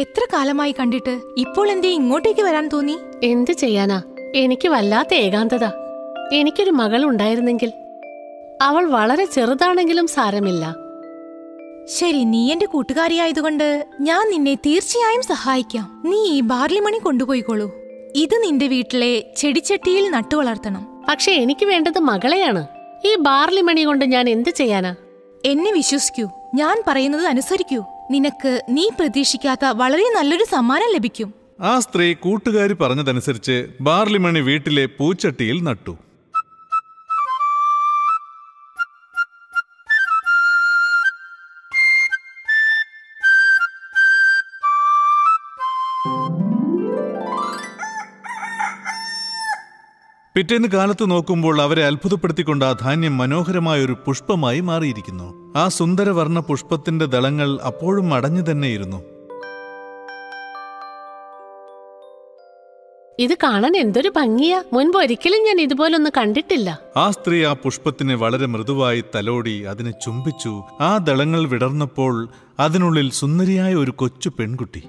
എത്ര കാലമായി കണ്ടിട്ട് ഇപ്പോൾ എന്തേ ഇങ്ങോട്ടേക്ക് വരാൻ തോന്നി? എന്ത് ചെയ്യാനാ? എനിക്ക് വല്ലാത്ത ഏകാന്തത. എനിക്കൊരു മകൾ ഉണ്ടായിരുന്നെങ്കിൽ അവൾ വളരെ ചെറുതാണെങ്കിലും സാരമില്ല. ശരി നീ എന്റെ കൂട്ടുകാരിയായതുകൊണ്ട് ഞാൻ നിന്നെ തീർച്ചയായും സഹായിക്കാം. നീ ഈ ബാർലിമണി കൊണ്ടുപോയിക്കോളൂ. ഇത് നിന്റെ വീട്ടിലെ ചെടിച്ചട്ടിയിൽ നട്ടുവളർത്തണം പക്ഷെ എനിക്ക് വേണ്ടത് മകളെയാണ്. ഈ ബാർലിമണി കൊണ്ട് ഞാൻ എന്ത് ചെയ്യാനാ? എന്നെ വിശ്വസിക്കൂ. ഞാൻ പറയുന്നത് അനുസരിക്കൂ. നിനക്ക് നീ പ്രതീക്ഷിക്കാത്ത വളരെ നല്ലൊരു സമ്മാനം ലഭിക്കും. ആ സ്ത്രീ കൂട്ടുകാരി പറഞ്ഞതനുസരിച്ച് ബാർലിമണി വീട്ടിലെ പൂച്ചട്ടിയിൽ നട്ടു. പിറ്റേന്ന് കാലത്ത് നോക്കുമ്പോൾ അവരെ അത്ഭുതപ്പെടുത്തിക്കൊണ്ട് ആ ധാന്യം മനോഹരമായ ഒരു പുഷ്പമായി മാറിയിരിക്കുന്നു. ആ സുന്ദരവർണ പുഷ്പത്തിന്റെ ദളങ്ങൾ അപ്പോഴും അടഞ്ഞു തന്നെയിരുന്നു. ഇത് കാണാൻ എന്തൊരു ഭംഗിയാ. മുൻപ് ഒരിക്കലും ഞാൻ ഇതുപോലൊന്ന് കണ്ടിട്ടില്ല. ആ സ്ത്രീ ആ പുഷ്പത്തിനെ വളരെ മൃദുവായി തലോടി അതിനെ ചുംബിച്ചു. ആ ദളങ്ങൾ വിടർന്നപ്പോൾ അതിനുള്ളിൽ സുന്ദരിയായ ഒരു കൊച്ചു പെൺകുട്ടി.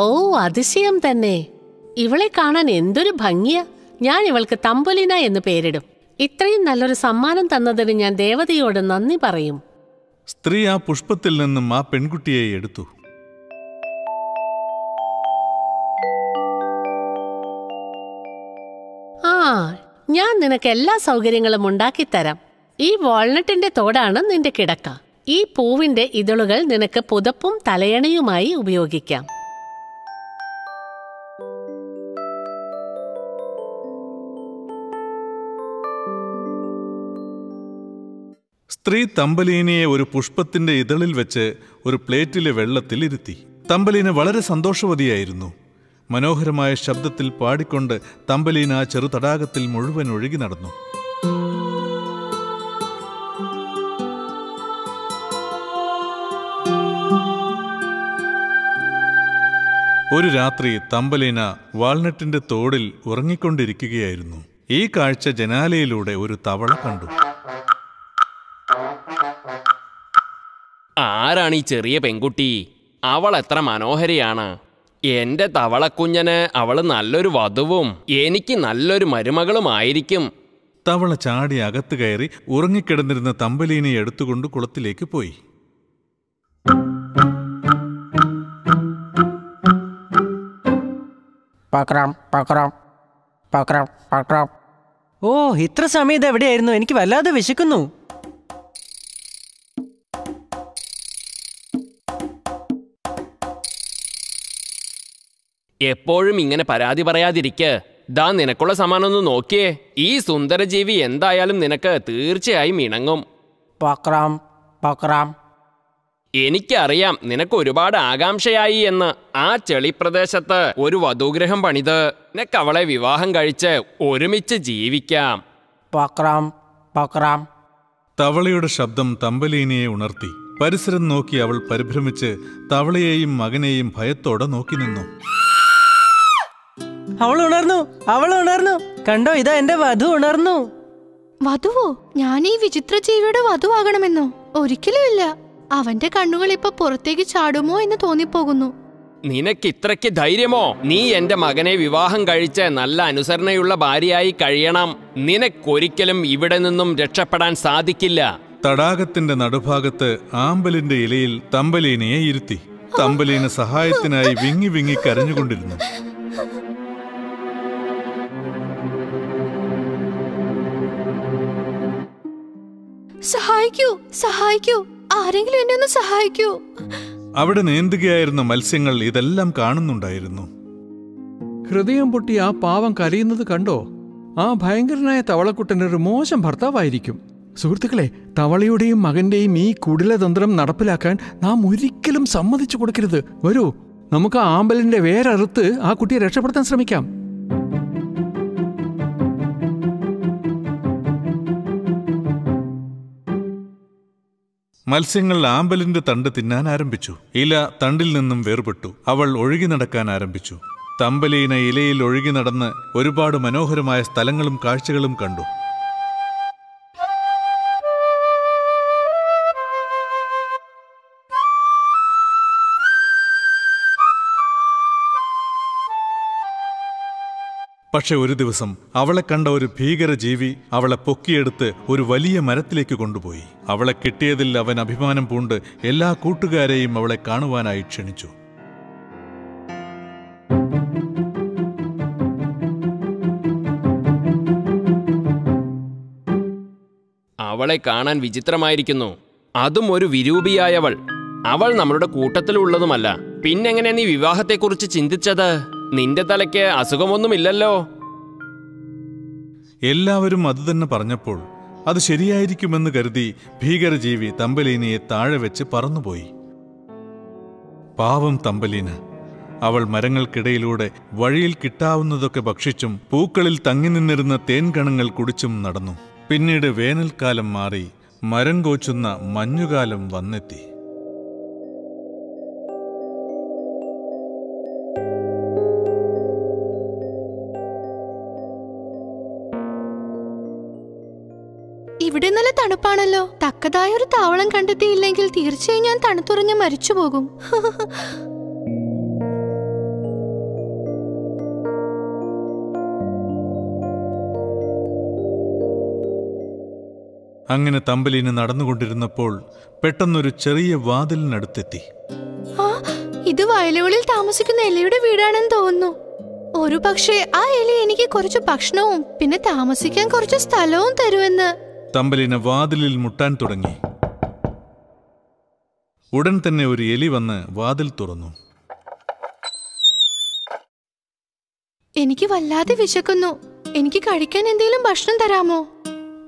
ഓ അതിശയം തന്നെ. ഇവളെ കാണാൻ എന്തൊരു ഭംഗിയാ. ഞാൻ ഇവൾക്ക് തമ്പുലിന എന്ന് പേരിടും. ഇത്രയും നല്ലൊരു സമ്മാനം തന്നതിന് ഞാൻ ദേവതയോട് നന്ദി പറയും. സ്ത്രീ ആ പുഷ്പത്തിൽ നിന്നും ആ പെൺകുട്ടിയെ എടുത്തു. ആ ഞാൻ നിനക്ക് എല്ലാ സൗകര്യങ്ങളും ഉണ്ടാക്കിത്തരാം. ഈ വാൾനട്ടിന്റെ തോടാണ് നിന്റെ കിടക്ക. ഈ പൂവിന്റെ ഇതളുകൾ നിനക്ക് പുതപ്പും തലയണയുമായി ഉപയോഗിക്കാം. സ്ത്രീ തമ്പലീനയെ ഒരു പുഷ്പത്തിന്റെ ഇതളിൽ വെച്ച് ഒരു പ്ലേറ്റിലെ വെള്ളത്തിൽ ഇരുത്തി. തമ്പലീന വളരെ സന്തോഷവതിയായിരുന്നു. മനോഹരമായ ശബ്ദത്തിൽ പാടിക്കൊണ്ട് തമ്പലീന ആ ചെറു തടാകത്തിൽ മുഴുവൻ ഒഴുകി നടന്നു. ഒരു രാത്രി തമ്പലീന വാൾനട്ടിന്റെ തോടിൽ ഉറങ്ങിക്കൊണ്ടിരിക്കുകയായിരുന്നു. ഈ കാഴ്ച ജനാലയിലൂടെ ഒരു തവള കണ്ടു. ആരാണ് ഈ ചെറിയ പെൺകുട്ടി? അവൾ എത്ര മനോഹരിയാണ്. എന്റെ തവളക്കുഞ്ഞന് അവൾ നല്ലൊരു വധുവും എനിക്ക് നല്ലൊരു മരുമകളുമായിരിക്കും. തവള ചാടി അകത്ത് കയറി ഉറങ്ങിക്കിടന്നിരുന്ന തമ്പലീനെ എടുത്തുകൊണ്ട് കുളത്തിലേക്ക് പോയി. പക്രാം പക്രാം പക്രാം പക്രാം. ഓ ഇത്ര സമയത്ത് എവിടെയായിരുന്നു എനിക്ക് വല്ലാതെ വിശക്കുന്നു. എപ്പോഴും ഇങ്ങനെ പരാതി പറയാതിരിക്ക്. ദാ നിനക്കുള്ള സമ്മാനം ഒന്ന് നോക്കിയേ. ഈ സുന്ദരജീവി എന്തായാലും നിനക്ക് തീർച്ചയായും ഇണങ്ങും. പക്രാം പക്രാം. എനിക്കറിയാം നിനക്ക് ഒരുപാട് ആകാംക്ഷയായി എന്ന്. ആ ചെളിപ്രദേശത്ത് ഒരു വധുഗ്രഹം പണിത്. നിനക്ക് അവളെ വിവാഹം കഴിച്ച് ഒരുമിച്ച് ജീവിക്കാം. പക്രാം പക്രാം. തവളയുടെ ശബ്ദം തമ്പലീനയെ ഉണർത്തി. പരിസരം നോക്കി അവൾ പരിഭ്രമിച്ച് തവളയെയും മകനെയും ഭയത്തോടെ നോക്കി നിന്നു. അവൾ ഉണർന്നു അവൾ ഉണർന്നു. കണ്ടോ ഇതാ എന്റെ വധു ഉണർന്നു. വധുവോ? ഞാൻ ഈ വിചിത്ര ജീവിയുടെ വധുവാകണമെന്നോ? ഒരിക്കലുമില്ല അവന്റെ കണ്ണുകൾ ഇപ്പൊ പുറത്തേക്ക് ചാടുമോ എന്ന് തോന്നിപ്പോകുന്നു. നിനക്ക് ഇത്രയ്ക്ക് ധൈര്യമോ? നീ എന്റെ മകനെ വിവാഹം കഴിച്ച് നല്ല അനുസരണയുള്ള ഭാര്യയായി കഴിയണം. നിനക്കൊരിക്കലും ഇവിടെ നിന്നും രക്ഷപ്പെടാൻ സാധിക്കില്ല. തടാകത്തിന്റെ നടുഭാഗത്ത് ആമ്പലിന്റെ ഇലയിൽ തമ്പലീനയെ ഇരുത്തി. തമ്പലീന സഹായത്തിനായി വിങ്ങി വിങ്ങി കരഞ്ഞുകൊണ്ടിരുന്നു. സഹായിക്കൂ സഹായിക്കൂ. ആരെങ്കിലും എന്നെ ഒന്ന് സഹായിക്കൂ. അവിടെ നീന്തുകയായിരുന്ന മത്സ്യങ്ങൾ ഇതെല്ലാം കാണുന്നുണ്ടായിരുന്നു. ഹൃദയം പൊട്ടി ആ പാവം കരയുന്നത് കണ്ടോ? ആ ഭയങ്കരനായ തവളക്കുട്ടൻ ഒരു മോശം ഭർത്താവായിരിക്കും. സുഹൃത്തുക്കളെ തവളയുടെയും മകന്റെയും ഈ കുടിലതന്ത്രം നടപ്പിലാക്കാൻ നാം ഒരിക്കലും സമ്മതിച്ചു കൊടുക്കരുത്. വരൂ നമുക്ക് ആ ആമ്പലിന്റെ വേരറുത്ത് ആ കുട്ടിയെ രക്ഷപ്പെടുത്താൻ ശ്രമിക്കാം. മത്സ്യങ്ങൾ ആമ്പലിന്റെ തണ്ട് തിന്നാൻ ആരംഭിച്ചു. ഇല തണ്ടിൽ നിന്നും വേർപെട്ടു. അവൾ ഒഴുകി നടക്കാൻ ആരംഭിച്ചു. തമ്പലീന ഇലയിൽ ഒഴുകി നടന്ന് ഒരുപാട് മനോഹരമായ സ്ഥലങ്ങളും കാഴ്ചകളും കണ്ടു. പക്ഷെ ഒരു ദിവസം അവളെ കണ്ട ഒരു ഭീകര ജീവി അവളെ പൊക്കിയെടുത്ത് ഒരു വലിയ മരത്തിലേക്ക് കൊണ്ടുപോയി. അവളെ കിട്ടിയതിൽ അവൻ അഭിമാനം പൂണ്ട് എല്ലാ കൂട്ടുകാരെയും അവളെ കാണുവാനായി ക്ഷണിച്ചു. അവളെ കാണാൻ വിചിത്രമായിരിക്കുന്നു. അതും ഒരു വിരൂപിയായവൾ. അവൾ നമ്മളുടെ കൂട്ടത്തിലുള്ളതുമല്ല. പിന്നെങ്ങനെ നീ വിവാഹത്തെക്കുറിച്ച് ചിന്തിച്ചത്? നിന്റെ തലയ്ക്ക് അസുഖമൊന്നുമില്ലല്ലോ. എല്ലാവരും അത് തന്നെ പറഞ്ഞപ്പോൾ അത് ശരിയായിരിക്കുമെന്ന് കരുതി ഭീകരജീവി തമ്പലീനയെ താഴെ വെച്ച് പറന്നുപോയി. പാവം തമ്പലീന അവൾ മരങ്ങൾക്കിടയിലൂടെ വഴിയിൽ കിട്ടാവുന്നതൊക്കെ ഭക്ഷിച്ചും പൂക്കളിൽ തങ്ങി നിന്നിരുന്ന തേൻകണങ്ങൾ കുടിച്ചും നടന്നു. പിന്നീട് വേനൽക്കാലം മാറി മരം കോച്ചുന്ന മഞ്ഞുകാലം വന്നെത്തി. തണുപ്പാണല്ലോ. തക്കതായ ഒരു താവളം കണ്ടെത്തിയില്ലെങ്കിൽ തീർച്ചയായും ഞാൻ തണുത്തുറഞ്ഞ് മരിച്ചു പോകും. അങ്ങനെ തമ്പലീന് നടന്നുകൊണ്ടിരുന്നപ്പോൾ പെട്ടെന്നൊരു ചെറിയ വാതിലിനടുത്തെത്തി. ഇത് വയലുകളിൽ താമസിക്കുന്ന എലിയുടെ വീടാണെന്ന് തോന്നുന്നു. ഒരു പക്ഷേ ആ എലി എനിക്ക് കുറച്ച് ഭക്ഷണവും പിന്നെ താമസിക്കാൻ കുറച്ച് സ്ഥലവും തരുമെന്ന്. തമ്പലിന വാതിലിൽ മുട്ടാൻ തുടങ്ങി. ഉടൻ തന്നെ ഒരു എലി വന്ന് വാതിൽ തുറന്നു. എനിക്ക് വല്ലാതെ വിശക്കുന്നു. എനിക്ക് കഴിക്കാൻ എന്തെങ്കിലും ഭക്ഷണം തരാമോ?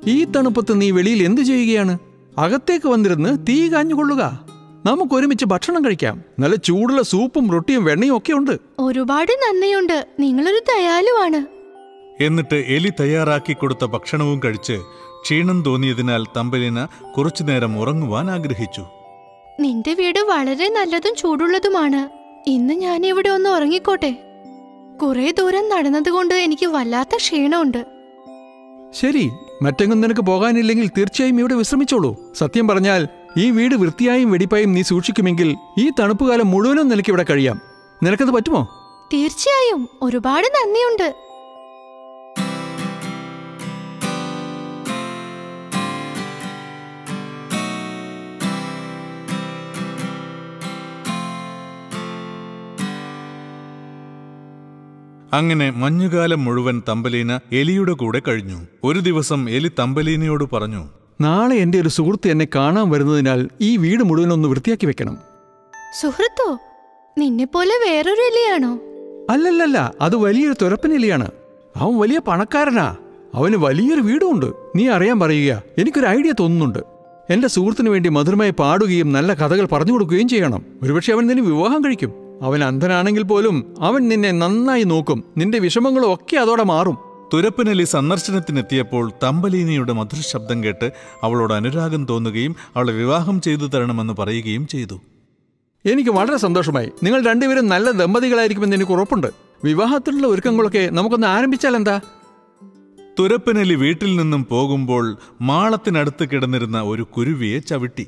ഈ തണുപ്പത്ത് നീ വെളിയിൽ എന്തു ചെയ്യുകയാണ്? അകത്തേക്ക് വന്നിരുന്ന് തീ കാഞ്ഞുകൊള്ളുക. നമുക്ക് ഒരുമിച്ച് ഭക്ഷണം കഴിക്കാം. നല്ല ചൂടുള്ള സൂപ്പും റൊട്ടിയും വെണ്ണയും ഒക്കെ ഉണ്ട്. ഒരുപാട് നന്ദിയുണ്ട്. നിങ്ങളൊരു ദയാലുവാണ്. എന്നിട്ട് എലി തയ്യാറാക്കി കൊടുത്ത ഭക്ഷണവും കഴിച്ച് ക്ഷീണം തോന്നിയതിനാൽ തമ്പലിന കുറച്ചുനേരം ഉറങ്ങുവാൻ ആഗ്രഹിച്ചു. നിന്റെ വീട് വളരെ നല്ലതും ചൂടുള്ളതുമാണ്. ഇന്ന് ഞാൻ ഇവിടെ ഒന്ന് ഉറങ്ങിക്കോട്ടെ. കുറെ ദൂരം നടന്നതുകൊണ്ട് എനിക്ക് വല്ലാത്ത ക്ഷീണമുണ്ട്. ശരി മറ്റെങ്ങും നിനക്ക് പോകാനില്ലെങ്കിൽ തീർച്ചയായും ഇവിടെ വിശ്രമിച്ചോളൂ. സത്യം പറഞ്ഞാൽ ഈ വീട് വൃത്തിയായും വെടിപ്പായും നീ സൂക്ഷിക്കുമെങ്കിൽ ഈ തണുപ്പുകാലം മുഴുവനും നിനക്ക് ഇവിടെ കഴിയാം. നിനക്കത് പറ്റുമോ? തീർച്ചയായും. ഒരുപാട് നന്ദിയുണ്ട്. അങ്ങനെ മഞ്ഞുകാലം മുഴുവൻ തമ്പലീന എലിയുടെ കൂടെ കഴിഞ്ഞു. ഒരു ദിവസം എലി തമ്പലീനയോട് പറഞ്ഞു നാളെ എന്റെ ഒരു സുഹൃത്ത് എന്നെ കാണാൻ വരുന്നതിനാൽ ഈ വീട് മുഴുവൻ ഒന്ന് വൃത്തിയാക്കി വെക്കണം. സുഹൃത്തോ നിന്നെ പോലെ വേറൊരു എലിയാണോ? അല്ലല്ലല്ല അത് വലിയൊരു തുരപ്പൻ എലിയാണ്. അവൻ വലിയ പണക്കാരനാ. അവന് വലിയൊരു വീടുമുണ്ട്. നീ അറിയാൻ പറയുക എനിക്കൊരു ഐഡിയ തോന്നുന്നുണ്ട്. എന്റെ സുഹൃത്തിനു വേണ്ടി മധുരമായി പാടുകയും നല്ല കഥകൾ പറഞ്ഞു കൊടുക്കുകയും ചെയ്യണം. ഒരുപക്ഷെ അവൻ നിന്നെ വിവാഹം കഴിക്കും. അവൻ അന്ധനാണെങ്കിൽ പോലും അവൻ നിന്നെ നന്നായി നോക്കും. നിന്റെ വിഷമങ്ങളും ഒക്കെ അതോടെ മാറും. തുരപ്പനലി സന്ദർശനത്തിനെത്തിയപ്പോൾ തമ്പലീനയുടെ മധുരശബ്ദം കേട്ട് അവളോട് അനുരാഗം തോന്നുകയും അവളെ വിവാഹം ചെയ്തു തരണമെന്ന് പറയുകയും ചെയ്തു. എനിക്ക് വളരെ സന്തോഷമായി. നിങ്ങൾ രണ്ടുപേരും നല്ല ദമ്പതികളായിരിക്കുമെന്ന് എനിക്ക് ഉറപ്പുണ്ട്. വിവാഹത്തിലുള്ള ഒരുക്കങ്ങളൊക്കെ നമുക്കൊന്ന് ആരംഭിച്ചാൽ എന്താ? തുരപ്പനലി വീട്ടിൽ നിന്നും പോകുമ്പോൾ മാളത്തിനടുത്ത് കിടന്നിരുന്ന ഒരു കുരുവിയെ ചവിട്ടി.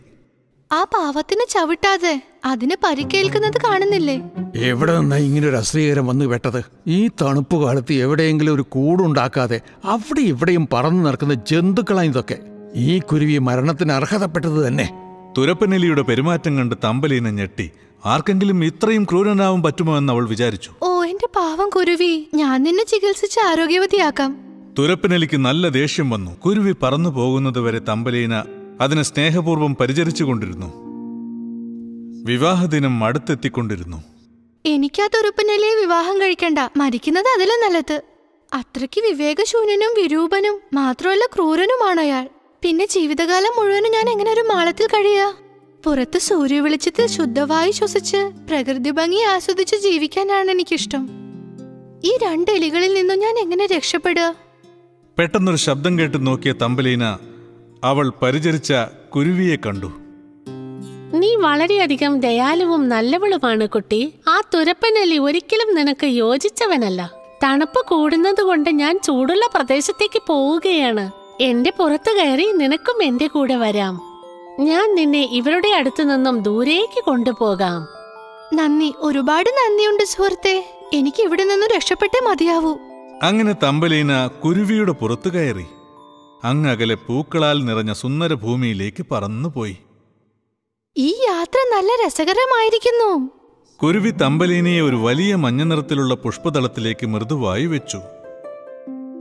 ആ പാവത്തിനെ ചവിട്ടാതെ അതിന് പരിക്കേൽക്കുന്നത് കാണുന്നില്ലേ? എവിടെ നിന്നാ ഇങ്ങനെ ഒരു അശ്രീകരം വന്നു വെട്ടത് ഈ തണുപ്പ് കാലത്ത് എവിടെയെങ്കിലും ഒരു കൂടുണ്ടാക്കാതെ അവിടെ ഇവിടെയും പറന്നു നടക്കുന്ന ജന്തുക്കളാണ് ഇതൊക്കെ. ഈ കുരുവി മരണത്തിന് അർഹതപ്പെട്ടത് തന്നെ. തുരപ്പനെലിയുടെ പെരുമാറ്റം കണ്ട് തമ്പലീനെ ഞെട്ടി. ആർക്കെങ്കിലും ഇത്രയും ക്രൂരനാവും പറ്റുമോ എന്ന് അവൾ വിചാരിച്ചു. ഓ എന്റെ പാവം കുരുവി. ഞാൻ നിന്നെ ചികിത്സിച്ച് ആരോഗ്യവതിയാക്കാം. തുരപ്പനെലിക്ക് നല്ല ദേഷ്യം വന്നു. കുരുവി പറന്നു പോകുന്നതുവരെ തമ്പലീന അതിനെ സ്നേഹപൂർവം പരിചരിച്ചുകൊണ്ടിരുന്നു. വിവാഹദിനം അടുത്തെത്തിക്കൊണ്ടിരുന്നു. എനിക്കാ തുറുപ്പനലിയെ വിവാഹം കഴിക്കണ്ട? മരിക്കുന്നത് അതിലും നല്ലത്. അത്രയ്ക്ക് വിവേകശൂന്യനും വിരൂപനും മാത്രമല്ല ക്രൂരനുമാണ് അയാൾ. പിന്നെ ജീവിതകാലം മുഴുവനും ഞാൻ എങ്ങനെ ഒരു മാളത്തിൽ കഴിയുക പുറത്ത് സൂര്യ വെളിച്ചത്തിൽ ശുദ്ധവായു ശ്വസിച്ച് പ്രകൃതി ഭംഗി ആസ്വദിച്ച് ജീവിക്കാനാണ് എനിക്കിഷ്ടം. ഈ രണ്ട് എലികളിൽ നിന്നും ഞാൻ എങ്ങനെ രക്ഷപ്പെടുക? പെട്ടെന്നൊരു ശബ്ദം കേട്ട് നോക്കിയ തമ്പലീന അവൾ പരിചരിച്ച കുരുവിയെ കണ്ടു. നീ വളരെയധികം ദയാലുവും നല്ലവളുമാണ് കുട്ടി. ആ തുരപ്പനലി ഒരിക്കലും നിനക്ക് യോജിച്ചവനല്ല. തണുപ്പ് കൂടുന്നത് കൊണ്ട് ഞാൻ ചൂടുള്ള പ്രദേശത്തേക്ക് പോവുകയാണ്. എന്റെ പുറത്തു കയറി നിനക്കും എന്റെ കൂടെ വരാം. ഞാൻ നിന്നെ ഇവരുടെ അടുത്തു നിന്നും ദൂരേക്ക് കൊണ്ടുപോകാം. നന്ദി. ഒരുപാട് നന്ദിയുണ്ട് സുഹൃത്തെ. എനിക്ക് ഇവിടെ നിന്നും രക്ഷപ്പെട്ടേ മതിയാവൂ. അങ്ങനെ തമ്പലീന കുരുവിയുടെ പുറത്തു കയറി. അങ്ങകലെ പൂക്കളാൽ നിറഞ്ഞ സുന്ദര ഭൂമിയിലേക്ക് പറന്നുപോയി. ഈ യാത്ര നല്ല രസകരമായിരിക്കുന്നു. കുരുവി തമ്പലീനയെ ഒരു വലിയ മഞ്ഞ നിറത്തിലുള്ള പുഷ്പതളത്തിലേക്ക് മൃദുവായി വെച്ചു.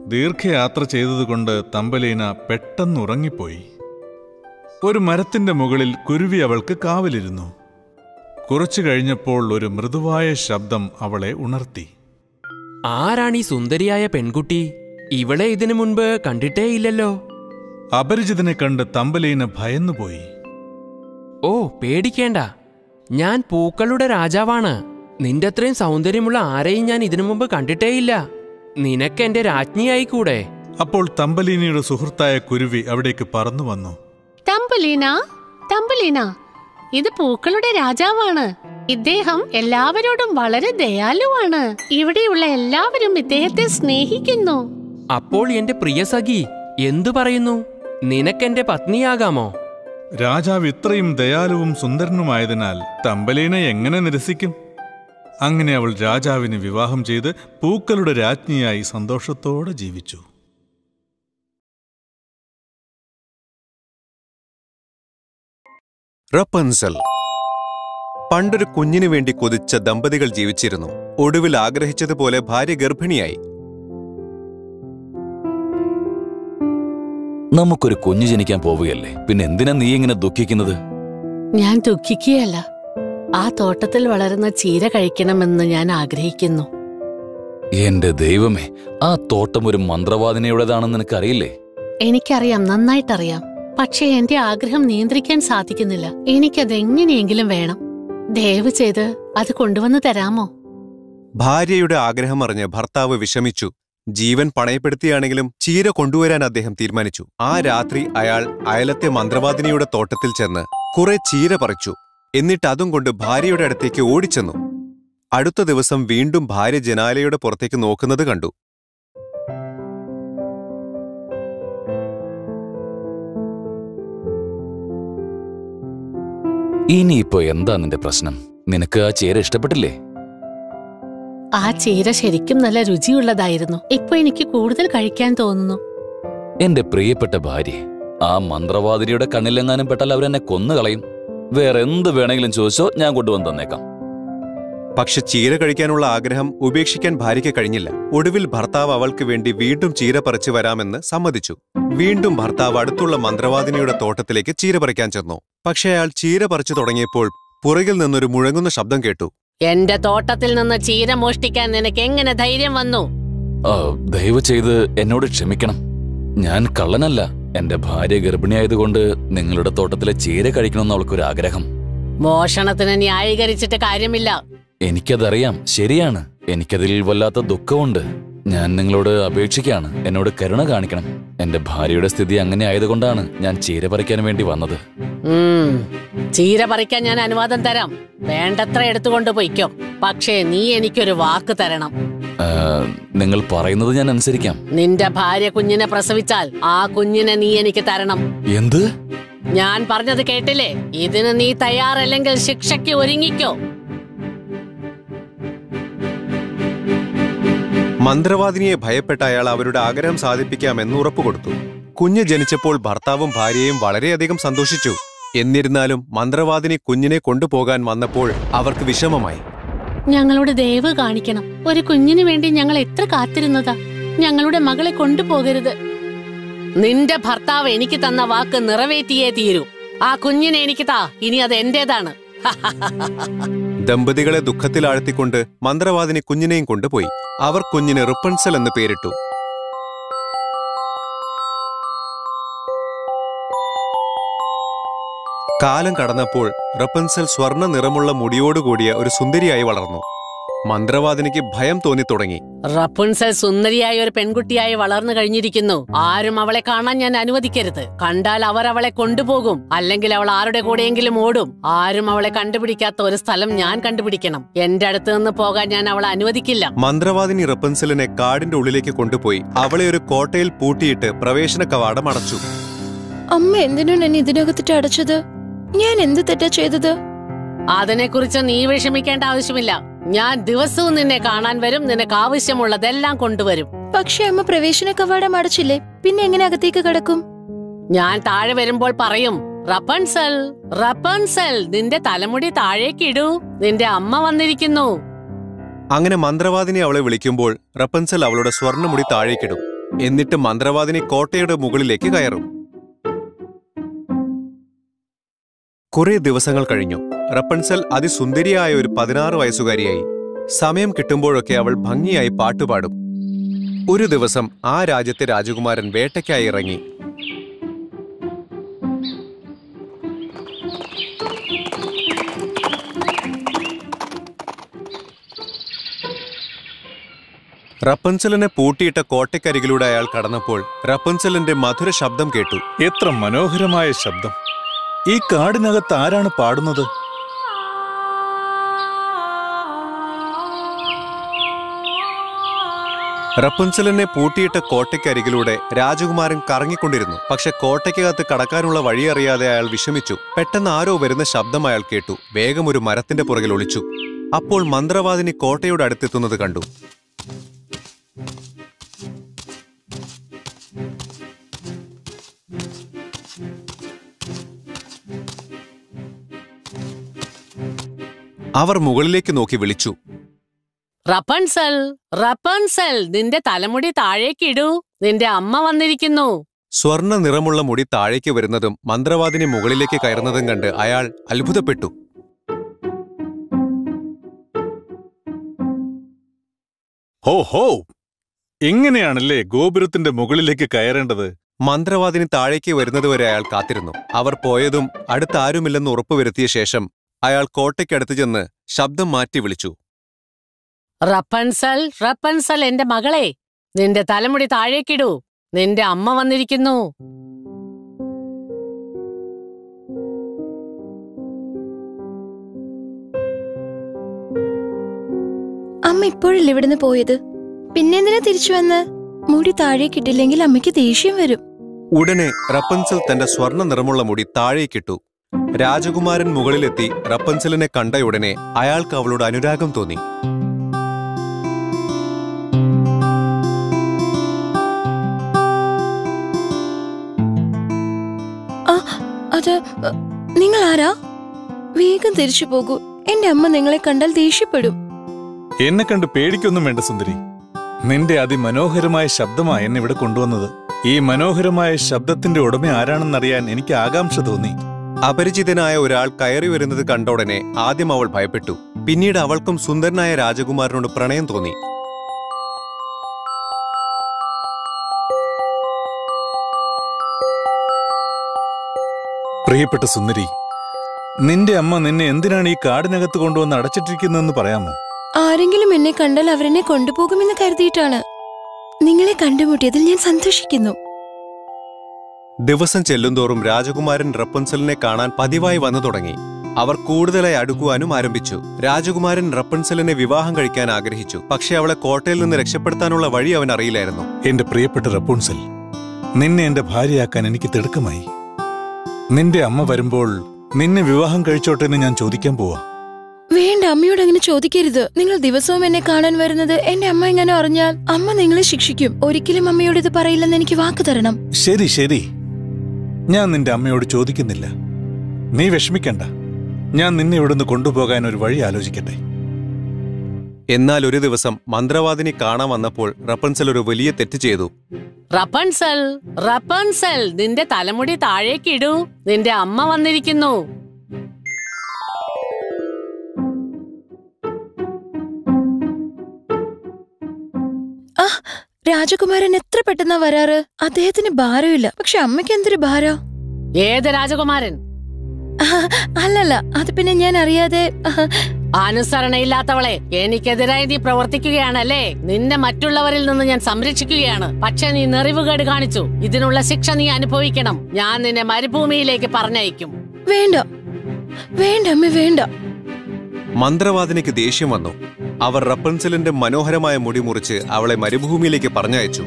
ദീർഘയാത്ര ചെയ്തതുകൊണ്ട് തമ്പലീന പെട്ടെന്ന് പെട്ടെന്നുറങ്ങിപ്പോയി. ഒരു മരത്തിന്റെ മുകളിൽ കുരുവി അവൾക്ക് കാവലിരുന്നു. കുറച്ചു കഴിഞ്ഞപ്പോൾ ഒരു മൃദുവായ ശബ്ദം അവളെ ഉണർത്തി. ആരാണീ ഈ സുന്ദരിയായ പെൺകുട്ടി? ഇവളെ ഇതിനു മുൻപ് കണ്ടിട്ടേ ഇല്ലല്ലോ. അപരിചിതനെ കണ്ട് തമ്പലീന ഭയന്നുപോയി. ഓ പേടിക്കേണ്ട. ഞാൻ പൂക്കളുടെ രാജാവാണ്. നിന്റെ അത്രയും സൗന്ദര്യമുള്ള ആരെയും ഞാൻ ഇതിനു മുമ്പ് കണ്ടിട്ടേയില്ല നിനക്ക് എന്റെ രാജ്ഞിയായി കൂടെ അപ്പോൾ തമ്പലീനയുടെ സുഹൃത്തായ കുരുവി അവിടേക്ക് പറന്നു വന്നു. തമ്പലീന തമ്പലീന ഇത് പൂക്കളുടെ രാജാവാണ്. ഇദ്ദേഹം എല്ലാവരോടും വളരെ ദയാലുവാണ്. ഇവിടെയുള്ള എല്ലാവരും ഇദ്ദേഹത്തെ സ്നേഹിക്കുന്നു. അപ്പോൾ എന്റെ പ്രിയ സഖി എന്തു പറയുന്നു? നിനക്കെന്റെ പത്നിയാകാമോ? രാജാവ് ഇത്രയും ദയാലുവും സുന്ദരനുമായതിനാൽ തമ്പലീനെ എങ്ങനെ നിരസിക്കും? അങ്ങനെ അവൾ രാജാവിനെ വിവാഹം ചെയ്ത് പൂക്കളുടെ രാജ്ഞിയായി സന്തോഷത്തോടെ ജീവിച്ചു. റപ്പൻസൽ. പണ്ടൊരു കുഞ്ഞിനു വേണ്ടി കൊതിച്ച ദമ്പതികൾ ജീവിച്ചിരുന്നു. ഒടുവിൽ ആഗ്രഹിച്ചതുപോലെ ഭാര്യ ഗർഭിണിയായി. നമുക്കൊരു കുഞ്ഞു ജനിക്കാൻ പോവുകയല്ലേ? പിന്നെ എന്തിനാ നീ ഇങ്ങനെ ദുഃഖിക്കുന്നത്? ഞാൻ ദുഃഖിക്കുകയല്ല. ആ തോട്ടത്തിൽ വളരുന്ന ചീര കഴിക്കണമെന്ന് ഞാൻ ആഗ്രഹിക്കുന്നു. എന്റെ ദൈവമേ ആ തോട്ടം ഒരു മന്ത്രവാദിനയുടേതാണെന്ന് നിനക്കറിയില്ലേ? എനിക്കറിയാം നന്നായിട്ടറിയാം. പക്ഷേ എന്റെ ആഗ്രഹം നിയന്ത്രിക്കാൻ സാധിക്കുന്നില്ല. എനിക്കത് എങ്ങനെയെങ്കിലും വേണം. ദയവ് ചെയ്ത് അത് കൊണ്ടുവന്ന് തരാമോ? ഭാര്യയുടെ ആഗ്രഹം അറിഞ്ഞ് ഭർത്താവ് വിഷമിച്ചു. ജീവൻ പണയപ്പെടുത്തിയാണെങ്കിലും ചീര കൊണ്ടുവരാൻ അദ്ദേഹം തീരുമാനിച്ചു. ആ രാത്രി അയാൾ അയലത്തെ മന്ത്രവാദിനിയുടെ തോട്ടത്തിൽ ചെന്ന് കുറെ ചീര പറിച്ചു. എന്നിട്ട് അതും കൊണ്ട് ഭാര്യയുടെ അടുത്തേക്ക് ഓടിച്ചെന്നു. അടുത്ത ദിവസം വീണ്ടും ഭാര്യ ജനാലയുടെ പുറത്തേക്ക് നോക്കുന്നത് കണ്ടു. ഇനിയിപ്പോ എന്താ നിന്റെ പ്രശ്നം? നിനക്ക് ആ ചേര ഇഷ്ടപ്പെട്ടില്ലേ? ആ ചീര ശരിക്കും നല്ല രുചിയുള്ളതായിരുന്നു. ഇപ്പൊ എനിക്ക് കൂടുതൽ കഴിക്കാൻ തോന്നുന്നു. എന്റെ പ്രിയപ്പെട്ട ഭാര്യ ആ മന്ത്രവാദിനിയുടെ കണ്ണിലെങ്ങാനും പെട്ടാൽ അവരെന്നെ കൊന്നുകളയും. വേറെ എന്ത് വേണമെങ്കിലും ചോദിച്ചോ ഞാൻ കൊണ്ടുവന്ന് തന്നേക്കാം. പക്ഷെ ചീര കഴിക്കാനുള്ള ആഗ്രഹം ഉപേക്ഷിക്കാൻ ഭാര്യയ്ക്ക് കഴിഞ്ഞില്ല. ഒടുവിൽ ഭർത്താവ് അവൾക്ക് വേണ്ടി വീണ്ടും ചീര പറിച്ചു വരാമെന്ന് സമ്മതിച്ചു. വീണ്ടും ഭർത്താവ് അടുത്തുള്ള മന്ത്രവാദിനിയുടെ തോട്ടത്തിലേക്ക് ചീര പറിക്കാൻ ചെന്നു. പക്ഷെ അയാൾ ചീര പറിച്ചു തുടങ്ങിയപ്പോൾ പുറകിൽ നിന്നൊരു മുഴങ്ങുന്ന ശബ്ദം കേട്ടു. എന്റെ തോട്ടത്തിൽ നിന്ന് ചീര മോഷ്ടിക്കാൻ നിനക്ക് എങ്ങനെ ധൈര്യം വന്നു? ദയവ് ചെയ്ത് എന്നോട് ക്ഷമിക്കണം. ഞാൻ കള്ളനല്ല. എന്റെ ഭാര്യ ഗർഭിണിയായതുകൊണ്ട് നിങ്ങളുടെ തോട്ടത്തിലെ ചീര കഴിക്കണമെന്ന് അവൾക്കൊരു ആഗ്രഹം മോഷണത്തിന് ന്യായീകരിച്ചിട്ട് കാര്യമില്ല. എനിക്കതറിയാം. ശരിയാണ്. എനിക്കതിൽ വല്ലാത്ത ദുഃഖമുണ്ട്. ഞാൻ നിങ്ങളോട് അപേക്ഷിക്കുകയാണ്. എന്നോട് കരുണ കാണിക്കണം. എന്റെ ഭാര്യയുടെ സ്ഥിതി അങ്ങനെ ആയതുകൊണ്ടാണ് ഞാൻ ചീര പറിക്കാൻ വേണ്ടി വന്നത്. ചീര പറിക്കാൻ ഞാൻ അനുവാദം തരാം. വേണ്ടത്ര എടുത്തുകൊണ്ട് പൊയ്ക്കോ. പക്ഷേ നീ എനിക്കൊരു വാക്ക് തരണം. നിങ്ങൾ പറയുന്നത് ഞാൻ അനുസരിക്കാം. നിന്റെ ഭാര്യ കുഞ്ഞിനെ പ്രസവിച്ചാൽ ആ കുഞ്ഞിനെ നീ എനിക്ക് തരണം. എന്ത്? ഞാൻ പറഞ്ഞത് കേട്ടില്ലേ? ഇതിന് നീ തയ്യാറല്ലെങ്കിൽ ശിക്ഷയ്ക്ക് ഒരുങ്ങിക്കോ. മന്ത്രവാദിനിയെ ഭയപ്പെട്ട അയാൾ അവരുടെ ആഗ്രഹം സാധിപ്പിക്കാമെന്ന് ഉറപ്പുകൊടുത്തു. കുഞ്ഞ് ജനിച്ചപ്പോൾ ഭർത്താവും ഭാര്യയും വളരെയധികം സന്തോഷിച്ചു. എന്നിരുന്നാലും മന്ത്രവാദിനി കുഞ്ഞിനെ കൊണ്ടുപോകാൻ വന്നപ്പോൾ അവർക്ക് വിഷമമായി. ഞങ്ങളുടെ ദയവ് കാണിക്കണം. ഒരു കുഞ്ഞിനു വേണ്ടി ഞങ്ങൾ എത്ര കാത്തിരുന്നതാ. ഞങ്ങളുടെ മകളെ കൊണ്ടുപോകരുത്. നിന്റെ ഭർത്താവ് എനിക്ക് തന്ന വാക്ക് നിറവേറ്റിയേ തീരൂ. ആ കുഞ്ഞിനെ എനിക്ക് താ. ഇനി അത് എന്റേതാണ്. ദമ്പതികളെ ദുഃഖത്തിലാഴ്ത്തിക്കൊണ്ട് മന്ത്രവാദിനി കുഞ്ഞിനെയും കൊണ്ടുപോയി. അവർ കുഞ്ഞിന് റിപ്പൺസൽ എന്ന് പേരിട്ടു. കാലം കടന്നപ്പോൾ റപ്പൻസൽ സ്വർണ നിറമുള്ള മുടിയോടുകൂടിയ ഒരു സുന്ദരിയായി വളർന്നു. മന്ത്രവാദിനിക്ക് ഭയം തോന്നി തുടങ്ങി. റപ്പുൻസൽ സുന്ദരിയായ ഒരു പെൺകുട്ടിയായി വളർന്നു കഴിഞ്ഞിരിക്കുന്നു. ആരും അവളെ കാണാൻ ഞാൻ അനുവദിക്കരുത്. കണ്ടാൽ അവർ അവളെ കൊണ്ടുപോകും. അല്ലെങ്കിൽ അവൾ ആരുടെ കൂടെയെങ്കിലും ഓടും. ആരും അവളെ കണ്ടുപിടിക്കാത്ത ഒരു സ്ഥലം ഞാൻ കണ്ടുപിടിക്കണം. എന്റെ അടുത്ത് നിന്ന് പോകാൻ ഞാൻ അവളെ അനുവദിക്കില്ല. മന്ത്രവാദിനി റപ്പൻസലിനെ കാടിന്റെ ഉള്ളിലേക്ക് കൊണ്ടുപോയി അവളെ ഒരു കോട്ടയിൽ പൂട്ടിയിട്ട് പ്രവേശന കവാടം അടച്ചു. അമ്മ എന്തിനാണ് എന്നെ ഇതിനകത്തിട്ട് അടച്ചത്? ഞാൻ എന്ത് തെറ്റാ ചെയ്തത്? അതിനെക്കുറിച്ച് നീ വിഷമിക്കേണ്ട ആവശ്യമില്ല. ഞാൻ ദിവസവും നിന്നെ കാണാൻ വരും നിനക്ക് ആവശ്യമുള്ളതെല്ലാം കൊണ്ടുവരും. പക്ഷെ അമ്മ പ്രവേശന കവാടം അടച്ചില്ലേ പിന്നെ എങ്ങനെ അകത്തേക്ക് കടക്കും? ഞാൻ താഴെ വരുമ്പോൾ പറയും റപ്പൻസൽ റപ്പൻസൽ നിന്റെ തലമുടി താഴേക്ക് ഇടൂ നിന്റെ അമ്മ വന്നിരിക്കുന്നു. അങ്ങനെ മന്ത്രവാദിനെ അവളെ വിളിക്കുമ്പോൾ റപ്പൻസൽ അവളുടെ സ്വർണമുടി താഴേക്കിടും. എന്നിട്ട് മന്ത്രവാദിനി കോട്ടയുടെ മുകളിലേക്ക് കയറും. കുറെ ദിവസങ്ങൾ കഴിഞ്ഞു. റപ്പൻസൽ അതിസുന്ദരിയായ ഒരു പതിനാറ് വയസ്സുകാരിയായി. സമയം കിട്ടുമ്പോഴൊക്കെ അവൾ ഭംഗിയായി പാട്ടുപാടും. ഒരു ദിവസം ആ രാജ്യത്തെ രാജകുമാരൻ വേട്ടയ്ക്കായി ഇറങ്ങി. റപ്പൻസലിനെ പൂട്ടിയിട്ട കോട്ടയ്ക്കരികിലൂടെ അയാൾ കടന്നപ്പോൾ റപ്പൻസലിന്റെ മധുര ശബ്ദം കേട്ടു. എത്ര മനോഹരമായ ശബ്ദം. ഈ കാടിനകത്ത് ആരാണ് പാടുന്നത്? റപ്പൻസലിനെ പൂട്ടിയിട്ട കോട്ടയ്ക്കരികിലൂടെ രാജകുമാരൻ കറങ്ങിക്കൊണ്ടിരുന്നു. പക്ഷെ കോട്ടയ്ക്കകത്ത് കടക്കാനുള്ള വഴി അറിയാതെ അയാൾ വിഷമിച്ചു. പെട്ടെന്ന് ആരോ വരുന്ന ശബ്ദം അയാൾ കേട്ടു. വേഗം ഒരു മരത്തിന്റെ പുറകിൽ ഒളിച്ചു. അപ്പോൾ മന്ത്രവാദിനി കോട്ടയുടെ അടുത്തെത്തുന്നത് കണ്ടു. അവർ മുകളിലേക്ക് നോക്കി വിളിച്ചു. റപ്പൻസൽ റപ്പൻസൽ നിന്റെ തലമുടി താഴേക്കിടൂ നിന്റെ അമ്മ വന്നിരിക്കുന്നു. സ്വർണ നിറമുള്ള മുടി താഴേക്ക് വരുന്നതും മന്ത്രവാദിനി മുകളിലേക്ക് കയറുന്നതും കണ്ട് അയാൾ അത്ഭുതപ്പെട്ടു. ഹോ ഹോ! എങ്ങനെയാണല്ലേ ഗോപുരത്തിന്റെ മുകളിലേക്ക് കയറേണ്ടത്? മന്ത്രവാദിനി താഴേക്ക് വരുന്നതുവരെ അയാൾ കാത്തിരുന്നു. അവർ പോയതും അടുത്താരുമില്ലെന്ന് ഉറപ്പുവരുത്തിയ ശേഷം അയാൾ കോട്ടയ്ക്കടുത്ത് ചെന്ന് ശബ്ദം മാറ്റി വിളിച്ചു. റപ്പൻസൽ റപ്പൻസൽ എന്റെ മകളെ നിന്റെ തലമുടി താഴേക്കിടൂ നിന്റെ അമ്മ വന്നിരിക്കുന്നു. അമ്മ ഇപ്പോഴല്ലേ ഇവിടുന്ന് പോയത്? പിന്നെന്തിനാ തിരിച്ചു വന്ന്? മുടി താഴേക്കിട്ടില്ലെങ്കിൽ അമ്മയ്ക്ക് ദേഷ്യം വരും. ഉടനെ റപ്പൻസൽ തന്റെ സ്വർണ നിറമുള്ള മുടി താഴേക്കിട്ടു. രാജകുമാരൻ മുകളിലെത്തി റപ്പൻസലിനെ കണ്ടയുടനെ അയാൾക്ക് അവളോട് അനുരാഗം തോന്നി. അത് നിങ്ങൾ ആരാ വേഗം തിരിച്ചു പോകൂ. എന്റെ അമ്മ നിങ്ങളെ കണ്ടാൽ ദേഷ്യപ്പെടും. എന്നെ കണ്ട് പേടിക്കൊന്നും വേണ്ട സുന്ദരി. നിന്റെ അതിമനോഹരമായ ശബ്ദമാ എന്നെ ഇവിടെ കൊണ്ടുവന്നത്. ഈ മനോഹരമായ ശബ്ദത്തിന്റെ ഉടമ ആരാണെന്നറിയാൻ എനിക്ക് ആകാംക്ഷ തോന്നി. അപരിചിതനായ ഒരാൾ കയറി വരുന്നത് കണ്ട ഉടനെ ആദ്യം അവൾ ഭയപ്പെട്ടു. പിന്നീട് അവൾക്കും സുന്ദരനായ രാജകുമാരനോട് പ്രണയം തോന്നി. പ്രിയപ്പെട്ട സുന്ദരി നിന്റെ അമ്മ നിന്നെ എന്തിനാണ് ഈ കാടിനകത്ത് കൊണ്ടുവന്ന് അടച്ചിട്ടിരിക്കുന്നതെന്ന് പറയാമോ? ആരെങ്കിലും എന്നെ കണ്ടാൽ അവരെന്നെ കൊണ്ടുപോകുമെന്ന് കരുതിയിട്ടാണ്. നിങ്ങളെ കണ്ടുമുട്ടിയതിൽ ഞാൻ സന്തോഷിക്കുന്നു. ദിവസം ചെല്ലുന്തോറും രാജകുമാരൻ റപ്പൻസലിനെ കാണാൻ പതിവായി വന്നു തുടങ്ങി. അവർ കൂടുതലായി അടുക്കുവാനും ആരംഭിച്ചു. രാജകുമാരൻ റപ്പൻസലിനെ വിവാഹം കഴിക്കാൻ ആഗ്രഹിച്ചു. പക്ഷേ അവളെ കോട്ടയിൽ നിന്ന് രക്ഷപ്പെടുത്താനുള്ള വഴി അവൻ അറിയില്ലായിരുന്നു. എന്റെ പ്രിയപ്പെട്ട റപ്പൻസൽ നിന്നെ എന്റെ ഭാര്യയാക്കാൻ എനിക്ക് തിടുക്കമായി. നിന്റെ അമ്മ വരുമ്പോൾ നിന്നെ വിവാഹം കഴിച്ചോട്ടെ എന്ന് ഞാൻ ചോദിക്കാൻ പോവാ. വേണ്ട അമ്മയോട് അങ്ങനെ ചോദിക്കരുത്. നിങ്ങൾ ദിവസവും എന്നെ കാണാൻ വരുന്നത് എന്റെ അമ്മ എങ്ങനെ അറിഞ്ഞാൽ അമ്മ നിങ്ങളെ ശിക്ഷിക്കും. ഒരിക്കലും അമ്മയോട് ഇത് പറയില്ലെന്ന് എനിക്ക് വാക്ക് തരണം. ശരി ശരി. ഞാൻ നിന്റെ അമ്മയോട് ചോദിക്കുന്നില്ല. നീ വിഷമിക്കണ്ട. ഞാൻ നിന്നെ ഇവിടുന്ന് കൊണ്ടുപോകാൻ ഒരു വഴി ആലോചിക്കട്ടെ. എന്നാൽ ഒരു ദിവസം മന്ത്രവാദിനി കാണാൻ വന്നപ്പോൾ റപ്പൻസൽ ഒരു വലിയ തെറ്റ് ചെയ്തു. റപ്പൻസൽ റപ്പൻസൽ നിന്റെ തലമുടി താഴേക്ക് ഇടൂ. നിന്റെ അമ്മ വന്നിരിക്കുന്നു. രാജകുമാരൻ എത്ര പെട്ടെന്നാ വരാറ്? അദ്ദേഹത്തിന് ഭാരമില്ല. പക്ഷെ അമ്മയ്ക്ക് എന്തൊരു ഭാരം? ഏത് രാജകുമാരൻ? അല്ലല്ല അത് പിന്നെ ഞാൻ അറിയാതെ അനുസരണയില്ലാത്തവളെ എനിക്കെതിരായി നീ പ്രവർത്തിക്കുകയാണല്ലേ? നിന്നെ മറ്റുള്ളവരിൽ നിന്ന് ഞാൻ സംരക്ഷിക്കുകയാണ്. പക്ഷെ നീ നെറിവുകേട് കാണിച്ചു. ഇതിനുള്ള ശിക്ഷ നീ അനുഭവിക്കണം. ഞാൻ നിന്നെ മരുഭൂമിയിലേക്ക് പറഞ്ഞയക്കും. വേണ്ട. വേണ്ട അമ്മ വേണ്ട. മന്ത്രവാദിനിക്ക് ദേഷ്യം വന്നു. അവർ റപ്പൻസലിന്റെ മനോഹരമായ മുടി മുറിച്ച് അവളെ മരുഭൂമിയിലേക്ക് പറഞ്ഞയച്ചു.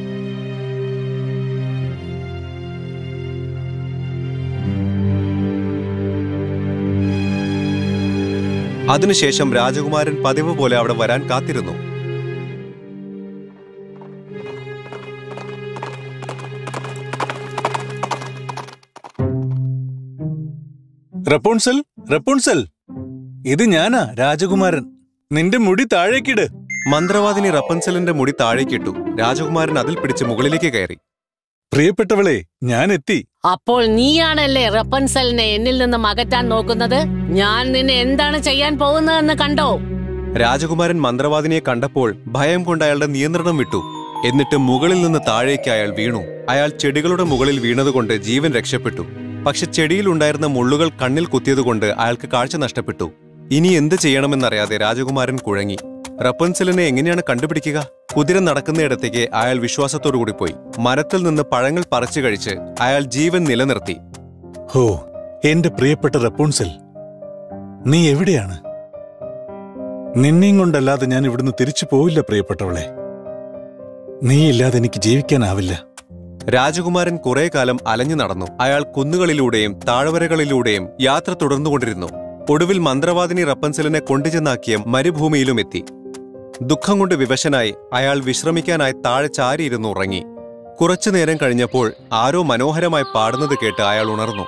അതിനുശേഷം രാജകുമാരൻ പതിവ് പോലെ അവിടെ വരാൻ കാത്തിരുന്നു. റപ്പോൺസൽ റപ്പോൺസൽ. ഇത് ഞാനാ രാജകുമാരൻ. നിന്റെ മുടി താഴേക്കിട്. മന്ത്രവാദിനി റപ്പൻസലിന്റെ മുടി താഴേക്കിട്ടു. രാജകുമാരൻ അതിൽ പിടിച്ച് മുകളിലേക്ക് കയറി. പ്രിയപ്പെട്ടവളെ ഞാൻ എത്തി അപ്പോൾ നീയാണല്ലേ റപ്പൻസലിനെ എന്നിൽ നിന്ന് അകറ്റാൻ നോക്കുന്നത്? ഞാൻ നിന്നെ എന്താണ് ചെയ്യാൻ പോകുന്നതെന്ന് കണ്ടോ? രാജകുമാരൻ മന്ത്രവാദിനിയെ കണ്ടപ്പോൾ ഭയം കൊണ്ട് അയാളുടെ നിയന്ത്രണം വിട്ടു. എന്നിട്ട് മുകളിൽ നിന്ന് താഴേക്ക് അയാൾ വീണു. അയാൾ ചെടികളുടെ മുകളിൽ വീണതുകൊണ്ട് ജീവൻ രക്ഷപ്പെട്ടു. പക്ഷെ ചെടിയിൽ ഉണ്ടായിരുന്ന മുള്ളുകൾ കണ്ണിൽ കുത്തിയതുകൊണ്ട് അയാൾക്ക് കാഴ്ച നഷ്ടപ്പെട്ടു. ഇനി എന്ത് ചെയ്യണമെന്നറിയാതെ രാജകുമാരൻ കുഴങ്ങി. റപ്പൻസലിനെ എങ്ങനെയാണ് കണ്ടുപിടിക്കുക? കുതിര നടക്കുന്നയിടത്തേക്ക് അയാൾ വിശ്വാസത്തോടുകൂടി പോയി. മരത്തിൽ നിന്ന് പഴങ്ങൾ പറിച്ചു കഴിച്ച് അയാൾ ജീവൻ നിലനിർത്തി. ഹോ എന്റെ പ്രിയപ്പെട്ട റപ്പൂൺസൽ നീ എവിടെയാണ്? നിന്നെയും കൊണ്ടല്ലാതെ ഞാൻ ഇവിടുന്ന് തിരിച്ചു പോവില്ല പ്രിയപ്പെട്ടവളെ. നീ ഇല്ലാതെ എനിക്ക് ജീവിക്കാനാവില്ല. രാജകുമാരൻ കുറെ കാലം അലഞ്ഞു നടന്നു. അയാൾ കുന്നുകളിലൂടെയും താഴ്വരകളിലൂടെയും യാത്ര തുടർന്നുകൊണ്ടിരുന്നു. ഒടുവിൽ മന്ത്രവാദിനി റപ്പൻസലിനെ കൊണ്ടുചെന്നാക്കിയ മരുഭൂമിയിലും എത്തി. ദുഃഖം കൊണ്ട് വിവശനായി അയാൾ വിശ്രമിക്കാനായി താഴെ ചാരിയിരുന്ന് ഉറങ്ങി. കുറച്ചു നേരം കഴിഞ്ഞപ്പോൾ ആരോ മനോഹരമായി പാടുന്നത് കേട്ട് അയാൾ ഉണർന്നു.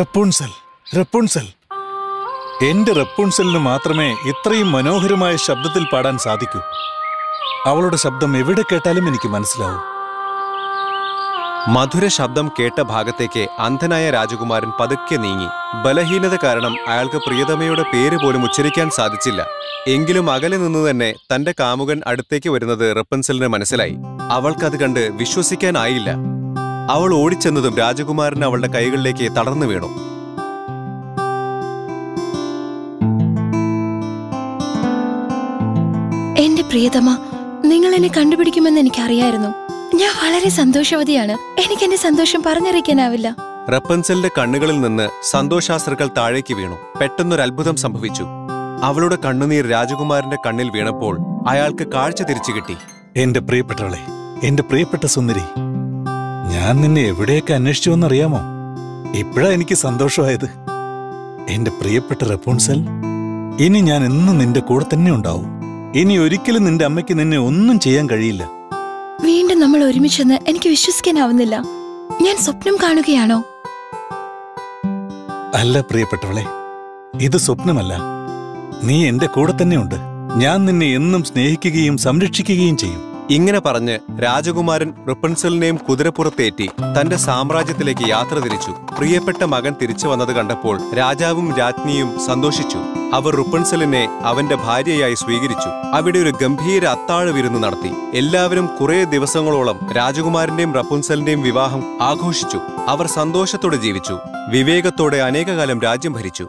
റപ്പൂൺസൽ. റപ്പൂൺസൽ. എന്റെ റെപ്പുൺസലിന് മാത്രമേ ഇത്രയും മനോഹരമായ ശബ്ദത്തിൽ പാടാൻ സാധിക്കൂ. അവളുടെ ശബ്ദം എവിടെ കേട്ടാലും എനിക്ക് മനസ്സിലാവും. മധുര ശബ്ദം കേട്ട ഭാഗത്തേക്ക് അന്ധനായ രാജകുമാരൻ പതുക്കെ നീങ്ങി. ബലഹീനത കാരണം അയാൾക്ക് പ്രിയതമയുടെ പേര് പോലും ഉച്ചരിക്കാൻ സാധിച്ചില്ല. എങ്കിലും അകലെ നിന്ന് തന്നെ തന്റെ കാമുകൻ അടുത്തേക്ക് വരുന്നത് റപ്പൻസലിന് മനസ്സിലായി. അവൾക്കത് കണ്ട് വിശ്വസിക്കാനായില്ല. അവൾ ഓടിച്ചെന്നതും രാജകുമാരൻ അവളുടെ കൈകളിലേക്ക് തളർന്നു വീണു. പ്രിയതമ നിങ്ങൾ എന്നെ കണ്ടുപിടിക്കുമെന്ന് എനിക്കറിയായിരുന്നു. ഞാൻ വളരെ സന്തോഷവതിയാണ്. എനിക്ക് എന്റെ സന്തോഷം പറഞ്ഞറിയിക്കാനാവില്ല. റപ്പൻസലിന്റെ കണ്ണുകളിൽ നിന്ന് സന്തോഷാസ്ത്രകൾ താഴേക്ക് വീണു. പെട്ടെന്നൊരു അത്ഭുതം സംഭവിച്ചു. അവളുടെ കണ്ണുനീർ രാജകുമാരന്റെ കണ്ണിൽ വീണപ്പോൾ അയാൾക്ക് കാഴ്ച തിരിച്ചു കിട്ടി. എന്റെ പ്രിയപ്പെട്ടവളെ എന്റെ പ്രിയപ്പെട്ട സുന്ദരി ഞാൻ നിന്നെ എവിടെയൊക്കെ അന്വേഷിച്ചു എന്നറിയാമോ ഇപ്പോഴാ എനിക്ക് സന്തോഷമായത്. എന്റെ പ്രിയപ്പെട്ട റപ്പൂൺസൽ ഇനി ഞാൻ എന്നും നിന്റെ കൂടെ തന്നെ ഉണ്ടാവും. ഇനി ഒരിക്കലും നിന്റെ അമ്മയ്ക്ക് നിന്നെ ഒന്നും ചെയ്യാൻ കഴിയില്ല. വീണ്ടും നമ്മൾ ഒരുമിച്ചെന്ന് എനിക്ക് വിശ്വസിക്കാനാവുന്നില്ല. ഞാൻ സ്വപ്നം കാണുകയാണോ? അല്ല പ്രിയപ്പെട്ടവളെ ഇത് സ്വപ്നമല്ല. നീ എന്റെ കൂടെ തന്നെയുണ്ട് ഞാൻ നിന്നെ എന്നും സ്നേഹിക്കുകയും സംരക്ഷിക്കുകയും ചെയ്യും. ഇങ്ങനെ പറഞ്ഞ് രാജകുമാരൻ റിപ്പൻസലിനെയും കുതിരപ്പുറത്തേറ്റി തന്റെ സാമ്രാജ്യത്തിലേക്ക് യാത്ര തിരിച്ചു. പ്രിയപ്പെട്ട മകൻ തിരിച്ചു വന്നത് കണ്ടപ്പോൾ രാജാവും രാജ്ഞിയും സന്തോഷിച്ചു. അവർ റുപ്പൻസലിനെ അവന്റെ ഭാര്യയായി സ്വീകരിച്ചു. അവിടെ ഒരു ഗംഭീര അത്താഴ വിരുന്ന് നടത്തി. എല്ലാവരും കുറേ ദിവസങ്ങളോളം രാജകുമാരന്റെയും റപ്പുൻസലിന്റെയും വിവാഹം ആഘോഷിച്ചു. അവർ സന്തോഷത്തോടെ ജീവിച്ചു. വിവേകത്തോടെ അനേകകാലം രാജ്യം ഭരിച്ചു.